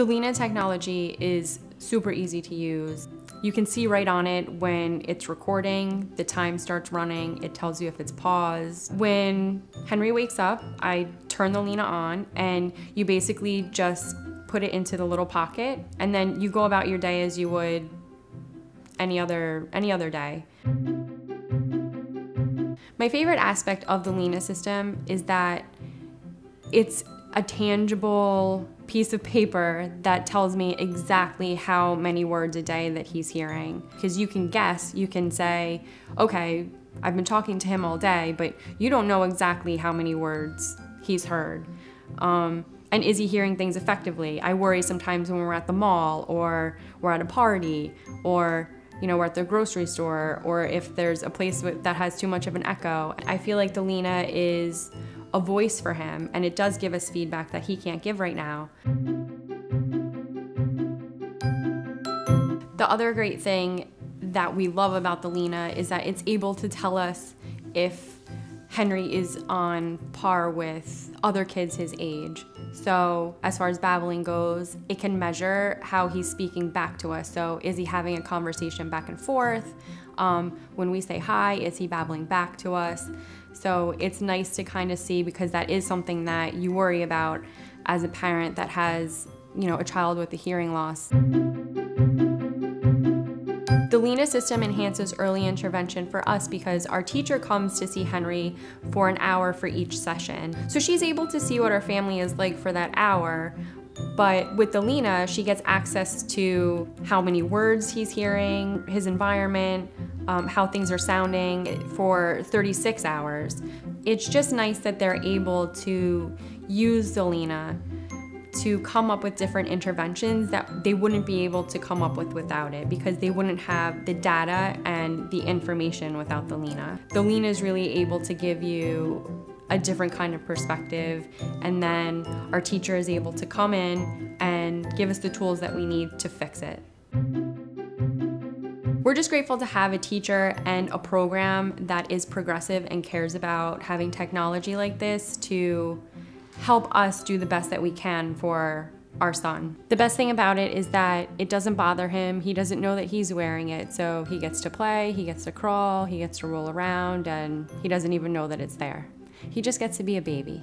The LENA technology is super easy to use. You can see right on it when it's recording, the time starts running, it tells you if it's paused. When Henry wakes up, I turn the LENA on and you basically just put it into the little pocket and then you go about your day as you would any other any other day. My favorite aspect of the LENA system is that it's a tangible piece of paper that tells me exactly how many words a day that he's hearing. Because you can guess, you can say, okay, I've been talking to him all day, but you don't know exactly how many words he's heard. Um, and is he hearing things effectively? I worry sometimes when we're at the mall or we're at a party or you know, we're at the grocery store or if there's a place that has too much of an echo. I feel like the LENA is a voice for him and it does give us feedback that he can't give right now. The other great thing that we love about the LENA is that it's able to tell us if Henry is on par with other kids his age. So, as far as babbling goes, it can measure how he's speaking back to us. So, is he having a conversation back and forth? Um, when we say hi, is he babbling back to us? So, it's nice to kind of see because that is something that you worry about as a parent that has, you know, a child with a hearing loss. The LENA system enhances early intervention for us because our teacher comes to see Henry for an hour for each session. So she's able to see what our family is like for that hour, but with the LENA, she gets access to how many words he's hearing, his environment, um, how things are sounding for 36 hours. It's just nice that they're able to use the LENA to come up with different interventions that they wouldn't be able to come up with without it because they wouldn't have the data and the information without the LENA. The LENA is really able to give you a different kind of perspective and then our teacher is able to come in and give us the tools that we need to fix it. We're just grateful to have a teacher and a program that is progressive and cares about having technology like this to help us do the best that we can for our son. The best thing about it is that it doesn't bother him. He doesn't know that he's wearing it. So he gets to play, he gets to crawl, he gets to roll around, and he doesn't even know that it's there. He just gets to be a baby.